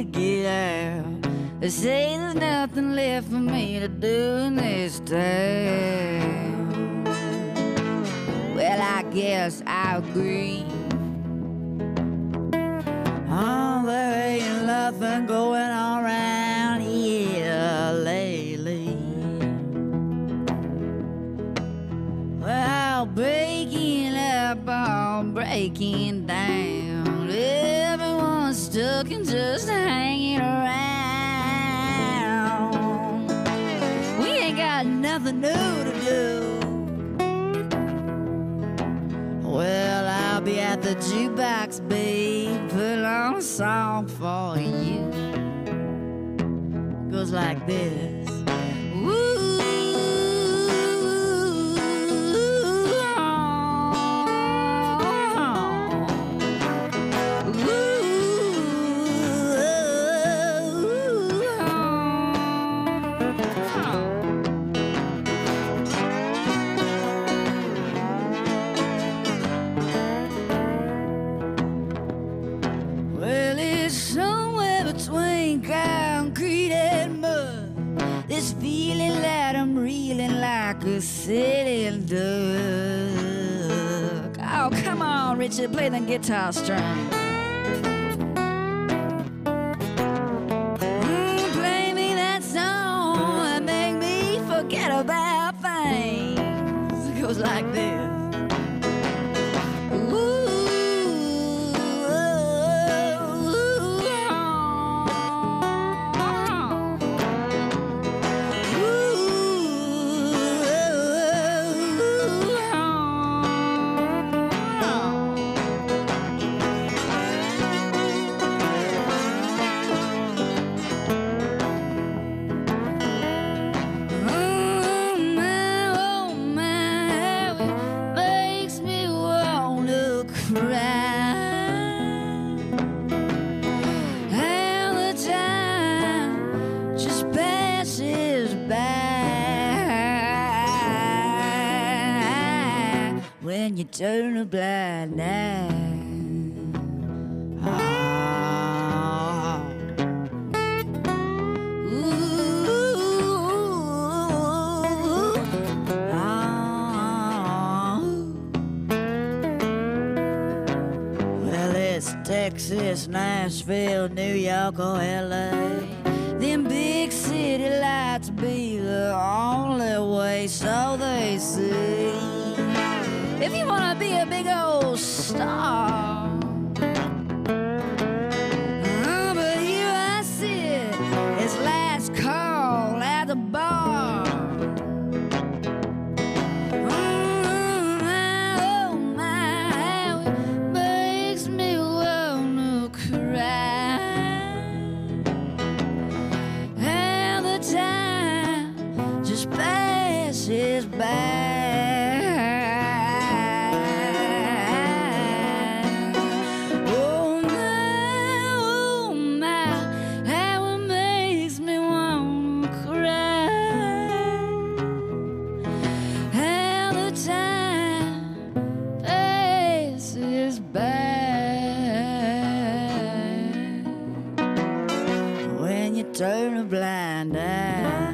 They say there's nothing left for me to do in this town. Well, I guess I agree. Oh, there ain't nothing going on around here lately. Well, breaking up or breaking down, everyone's stuck and just hanging around. We ain't got nothing new to do. Well, I'll be at the jukebox, babe. Put on a song for you. Goes like this. Concrete and mud. This feeling that I'm reeling like a sitting duck. Oh, come on, Richard, play the guitar string. Mm, play me that song that make me forget about when you turn a blind eye. Ooh, ah. Well, it's Texas, Nashville, New York, or LA. Them big city lights be the only way, so they say. If you wanna be a big old star. Oh, but here I sit, it's last call at the bar. Oh my, oh my, makes me wanna cry. And the time just passes by. turn a blind eye. Eh?